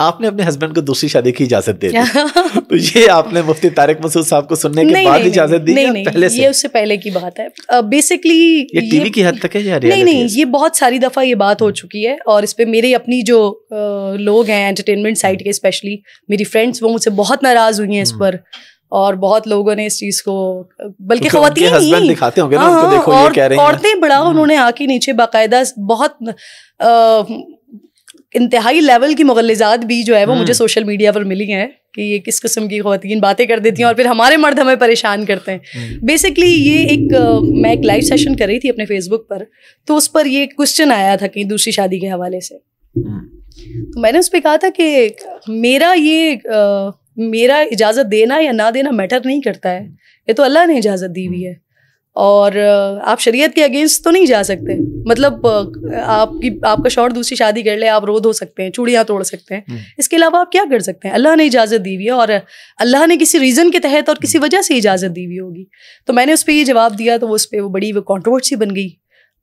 आपने अपने हस्बैंड को दूसरी शादी की इजाज़त दे दी। तो ये आपने मुफ्ती तारिक मसूद साहब को सुनने के बाद इजाज़त दी नहीं, नहीं, पहले से? ये उससे पहले की बात है। बेसिकली uh, ये टीवी की हद तक है या नहीं नहीं ये बहुत सारी दफ़ा ये बात हो चुकी है और इस पे मेरे अपनी जो लोग हैं एंटरटेनमेंट साइड के स्पेशली मेरी फ्रेंड्स वो मुझसे बहुत नाराज़ हुई हैं इस हम्म। पर और बहुत लोगों ने इस चीज़ को बल्कि ही दिखाते होंगे ना उनको हाँ, देखो ये कह रही हैं। औरतें बड़ा हम्म। उन्होंने आके नीचे बाकायदा बहुत इंतहाई लेवल की मुगलजात भी जो है वो मुझे हम्म। सोशल मीडिया पर मिली हैं कि ये किस किस्म की खातन बातें कर देती हैं और फिर हमारे मर्द हमें परेशान करते हैं। हम्म, बेसिकली ये एक मैं एक लाइव सेशन कर रही थी अपने फेसबुक पर तो उस पर ये क्वेश्चन आया था कि दूसरी शादी के हवाले से। हम्म, तो मैंने उस पर कहा था कि मेरा ये अ, मेरा इजाज़त देना या ना देना मैटर नहीं करता है। ये तो अल्लाह ने इजाज़त दी हुई है। और आप शरीयत के अगेंस्ट तो नहीं जा सकते। मतलब आपकी आपका शौहर दूसरी शादी कर ले आप रोध हो सकते हैं चूड़ियाँ तोड़ सकते हैं। हम्म। इसके अलावा आप क्या कर सकते हैं? अल्लाह ने इजाज़त दी हुई है और अल्लाह ने किसी रीज़न के तहत और किसी वजह से इजाज़त दी हुई होगी। तो मैंने उस पर ये जवाब दिया तो वो उस पर वो बड़ी वो कॉन्ट्रोवर्सी बन गई।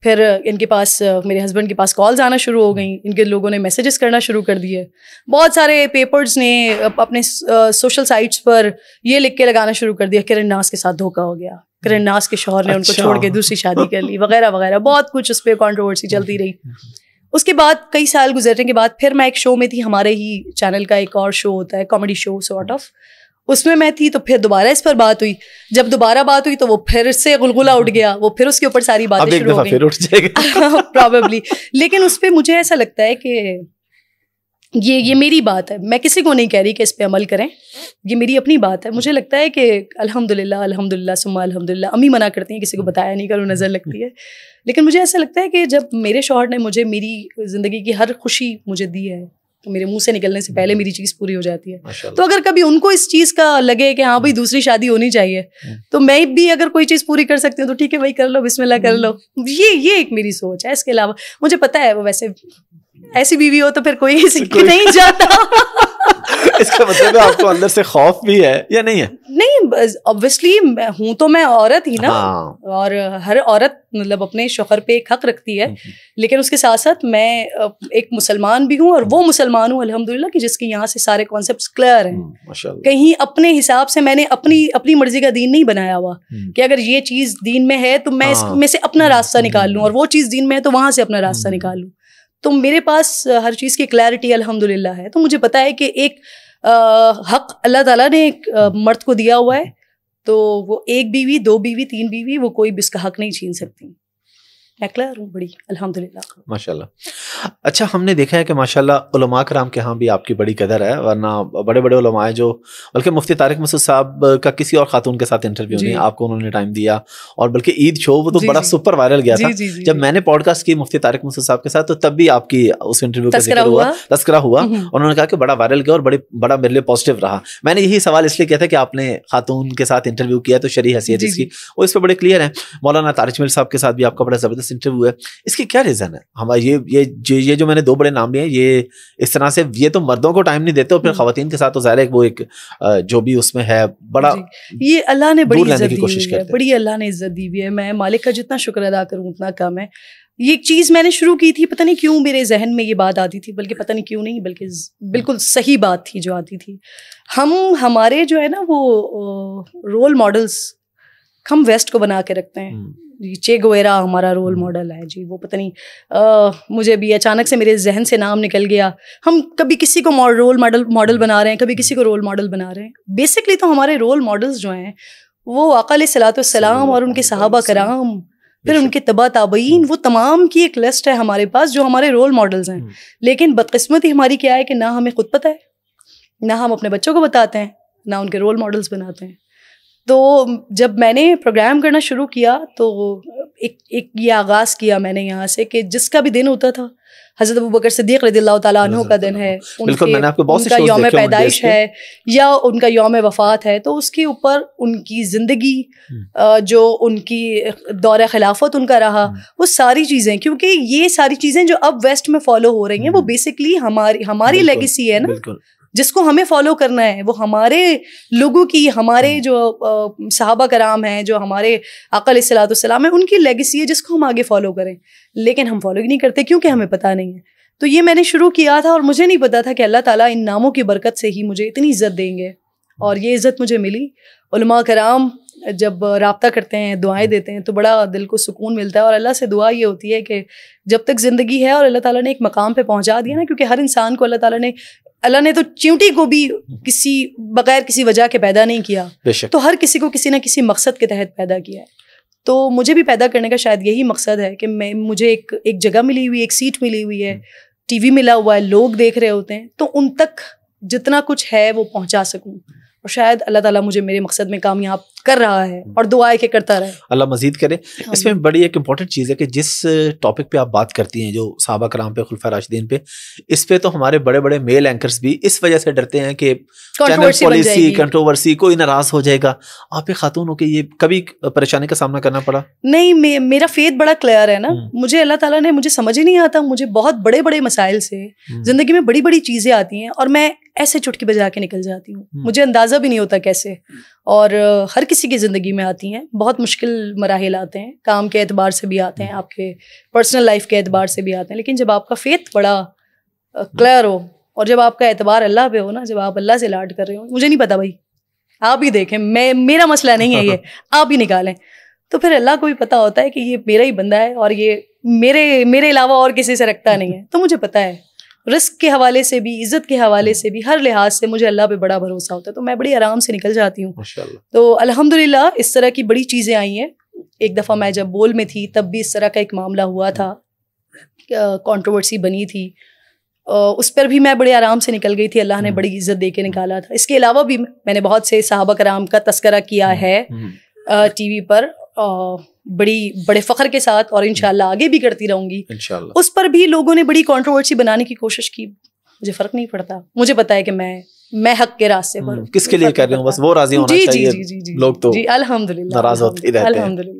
फिर इनके पास मेरे हस्बैंड के पास कॉल्स आना शुरू हो गई। इनके लोगों ने मैसेजेस करना शुरू कर दिए। बहुत सारे पेपर्स ने अपने सोशल साइट्स पर ये लिख के लगाना शुरू कर दिया किरण नास के साथ धोखा हो गया। किरण नास के शोहर ने उनको अच्छा। छोड़ के दूसरी शादी कर ली वगैरह वगैरह। बहुत कुछ उस पर कॉन्ट्रोवर्सी चलती रही। उसके बाद कई साल गुजरने के बाद फिर मैं एक शो में थी हमारे ही चैनल का एक और शो होता है कॉमेडी शो सॉर्ट ऑफ़ उसमें मैं थी तो फिर दोबारा इस पर बात हुई। जब दोबारा बात हुई तो वो फिर से गुलगुला उठ गया। वो फिर उसके ऊपर सारी बातें शुरू हो गई। प्रॉबेबली लेकिन उस पर मुझे ऐसा लगता है कि ये ये मेरी बात है। मैं किसी को नहीं कह रही कि इस पे अमल करें। ये मेरी अपनी बात है। मुझे लगता है कि अल्हम्दुलिल्लाह अल्हम्दुलिल्लाह सुम्मा अल्हम्दुलिल्लाह अम्मी मना करती हैं किसी को बताया नहीं करो नज़र लगती है। लेकिन मुझे ऐसा लगता है कि जब मेरे शौहर ने मुझे मेरी ज़िंदगी की हर खुशी मुझे दी है तो मेरे मुँह से निकलने से पहले मेरी चीज़ पूरी हो जाती है। तो अगर कभी उनको इस चीज़ का लगे कि हाँ भाई दूसरी शादी होनी चाहिए हम्म। तो मैं भी अगर कोई चीज़ पूरी कर सकती हूँ तो ठीक है भाई कर लो बिस्मिल्लाह कर लो। ये ये एक मेरी सोच है। इसके अलावा मुझे पता है वो वैसे ऐसी बीवी हो तो फिर कोई सीख के कोई- नहीं जाता इसका मतलब है आपको अंदर से खौफ भी है या नहीं है? नहीं ऑब्वियसली हूँ तो मैं औरत ही ना। हाँ। और हर औरत मतलब अपने शोहर पे एक हक रखती है। लेकिन उसके साथ साथ मैं एक मुसलमान भी हूँ और वो मुसलमान हूँ अल्हम्दुलिल्लाह कि जिसके यहाँ से सारे कॉन्सेप्ट क्लियर हैं। हम्म, कहीं अपने हिसाब से मैंने अपनी अपनी मर्ज़ी का दीन नहीं बनाया हुआ। हम्म, कि अगर ये चीज़ दीन में है तो मैं हाँ। इसमें से अपना रास्ता निकाल लूँ और वो चीज़ दीन में है तो वहाँ से अपना रास्ता हम्म। निकाल लूँ। तो मेरे पास हर चीज़ की क्लैरिटी अल्हम्दुलिल्लाह है। तो मुझे पता है कि एक आ, हक अल्लाह ताला ने एक आ, मर्द को दिया हुआ है। तो वो एक बीवी दो बीवी तीन बीवी वो कोई भी उसका हक नहीं छीन सकती। मैं क्लियर हूँ बड़ी अल्हम्दुलिल्लाह। माशाल्लाह। अच्छा हमने देखा है कि माशाल्लाह उलमा कराम के यहाँ भी आपकी बड़ी कदर है वरना बड़े बड़े उलमा हैं जो बल्कि मुफ्ती तारिक मसूद साहब का किसी और खातून के साथ इंटरव्यू नहीं आपको उन्होंने टाइम दिया और बल्कि ईद शो वो तो बड़ा सुपर वायरल गया था। जब मैंने पॉडकास्ट की मुफ्ती तारिक मसूद साहब के साथ तो तब भी आपकी उस इंटरव्यू का ज़िक्र हुआ। तस्करा हुआ। हम्म, उन्होंने कहा कि बड़ा वायरल गया और बड़ी बड़ा मेरे लिए पॉजिटिव रहा। मैंने यही सवाल इसलिए किया था कि आपने खातून के साथ इंटरव्यू किया तो शरी हैसियत इसकी वो इस पर बड़े क्लियर है। मौलाना तारिक मिल साहब के साथ भी आपका बड़ा ज़बरदस्त इंटरव्यू है। इसकी क्या रीजन है? हमारा ये ये ये ये जो मैंने दो बड़े नाम लिए ये इस तरह से ये तो मर्दों को टाइम नहीं देते और फिर हम्म। खातन के साथ तो ज़ाहिर है वो एक जो भी उसमें है बड़ा ये अल्लाह ने बड़ी इज़्ज़त की दी कोशिश है बड़ी अल्लाह ने इज़्ज़त दी हुई है। मैं मालिक का जितना शुक्र अदा करूँ उतना कम है। ये एक चीज़ मैंने शुरू की थी पता नहीं क्यों मेरे जहन में ये बात आती थी बल्कि पता नहीं क्यों नहीं बल्कि बिल्कुल सही बात थी जो आती थी। हम हमारे जो है ना वो रोल मॉडल्स हम वेस्ट को बना के रखते हैं। हम्म, चे गोएरा हमारा रोल मॉडल है। जी वो पता नहीं अ, मुझे भी अचानक से मेरे जहन से नाम निकल गया। हम कभी किसी को रोल मॉडल मॉडल बना रहे हैं कभी किसी को रोल मॉडल बना रहे हैं। बेसिकली तो हमारे रोल मॉडल्स जो हैं वो अकाल सलाम और उनके सहाबा कराम फिर उनके तबा ताबईन वो तमाम की एक लिस्ट है हमारे पास जो हमारे रोल मॉडल्स हैं। हम्म। लेकिन बदकस्मती हमारी क्या है कि ना हमें खुद पता है ना हम अपने बच्चों को बताते हैं ना उनके रोल मॉडल्स बनाते हैं। तो जब मैंने प्रोग्राम करना शुरू किया तो एक एक ये आगाज़ किया मैंने यहाँ से कि जिसका भी दिन होता था हज़रत अबू बकर सिद्दीक़ ताला अन्हु का दिन है बिल्कुल, मैंने आपके बहुत उनका यौम पैदाइश है या उनका यौम वफ़ात है तो उसके ऊपर उनकी ज़िंदगी हम्म। जो उनकी दौर खिलाफत उनका रहा हम्म। वो सारी चीज़ें क्योंकि ये सारी चीज़ें जो अब वेस्ट में फॉलो हो रही हैं वो हम्म। बेसिकली हमारी हमारी बिल्कुल, लेगेसी है ना जिसको हमें फॉलो करना है वो हमारे लोगों की हमारे हम्म। जो सहाबा कराम हैं जो हमारे अकल सलाम है उनकी लेगेसी है जिसको हम आगे फॉलो करें। लेकिन हम फॉलो ही नहीं करते क्योंकि हमें पता नहीं है। तो ये मैंने शुरू किया था और मुझे नहीं पता था कि अल्लाह ताला इन नामों की बरकत से ही मुझे इतनी इज़्ज़त देंगे। और ये इज़्ज़त मुझे मिली। उलमा कराम जब रबता करते हैं दुआएँ देते हैं तो बड़ा दिल को सुकून मिलता है और अल्लाह से दुआ ये होती है कि जब तक ज़िंदगी है और अल्लाह ताला ने एक मकाम पे पहुँचा दिया ना क्योंकि हर इंसान को अल्लाह ताला ने अल्लाह ने तो च्यूटी को भी किसी बगैर किसी वजह के पैदा नहीं किया। तो हर किसी को किसी ना किसी मकसद के तहत पैदा किया है। तो मुझे भी पैदा करने का शायद यही मकसद है कि मैं मुझे एक एक जगह मिली हुई एक सीट मिली हुई है टीवी मिला हुआ है लोग देख रहे होते हैं तो उन तक जितना कुछ है वो पहुँचा सकूँ। और शायद अल्लाह ताला मुझे मेरे मकसद में कामयाब कर रहा है और दुआ के करता रहे। अल्लाह मजीद करे। हाँ इसमें बड़ी एक इंपॉर्टेंट चीज़ है कि जिस टॉपिक पे आप बात करती हैं जो साहबा कराम पे खुलफा राशिदीन पे इस पे तो हमारे बड़े बड़े मेल एंकर्स भी इस वजह से डरते हैं कि चैनल पॉलिसी कंट्रोवर्सी कोई नाराज़ हो जाएगा। आप एक खातून हो के ये कभी परेशानी का सामना करना पड़ा? नहीं मे, मेरा फेथ बड़ा क्लियर है ना। हम्म। मुझे अल्लाह ताला ने मुझे समझ ही नहीं आता। मुझे बहुत बड़े बड़े मसाइल से हम्म। ज़िंदगी में बड़ी बड़ी चीज़ें आती हैं और मैं ऐसे चुटकी बजा के निकल जाती हूँ। हम्म। मुझे अंदाज़ा भी नहीं होता कैसे। और हर किसी की ज़िंदगी में आती हैं बहुत मुश्किल मराहल आते हैं काम के एतबार से भी आते हैं हम्म। आपके पर्सनल लाइफ के एतबार से भी आते हैं लेकिन जब आपका फेथ बड़ा क्लियर हो और जब आपका एतबार अल्लाह पे हो ना जब आप अल्लाह से लाड कर रहे हो मुझे नहीं पता भाई। आप ही देखें मैं मेरा मसला नहीं है ये आप ही निकालें। तो फिर अल्लाह को भी पता होता है कि ये मेरा ही बंदा है और ये मेरे मेरे अलावा और किसी से रखता नहीं है। तो मुझे पता है। रिस्क के हवाले से भी इज़्ज़त के हवाले से भी हर लिहाज से मुझे अल्लाह पे बड़ा भरोसा होता है। तो मैं बड़ी आराम से निकल जाती हूँ। तो अल्हम्दुलिल्लाह इस तरह की बड़ी चीज़ें आई हैं। एक दफ़ा मैं जब बोल में थी तब भी इस तरह का एक मामला हुआ था। कंट्रोवर्सी बनी थी। उस पर भी मैं बड़े आराम से निकल गई थी। अल्लाह ने हम्म। बड़ी इज़्ज़त दे के निकाला था। इसके अलावा भी मैंने बहुत से साहबा कराम का तस्करा किया हम्म, है हम्म। टीवी पर। बड़ी बड़े फ़ख्र के साथ और इनशाला आगे भी करती रहूँगी। उस पर भी लोगों ने बड़ी कॉन्ट्रोवर्सी बनाने की कोशिश की। मुझे फ़र्क नहीं पड़ता। मुझे पता है कि मैं मैं हक के रास्ते पर किसके लिए कर रही हूँ? बस वो राज़ी होना जी, चाहिए। जी, जी, जी, लोग तो जी अल्हम्दुलिल्लाह नाराज़ होते रहते हैं।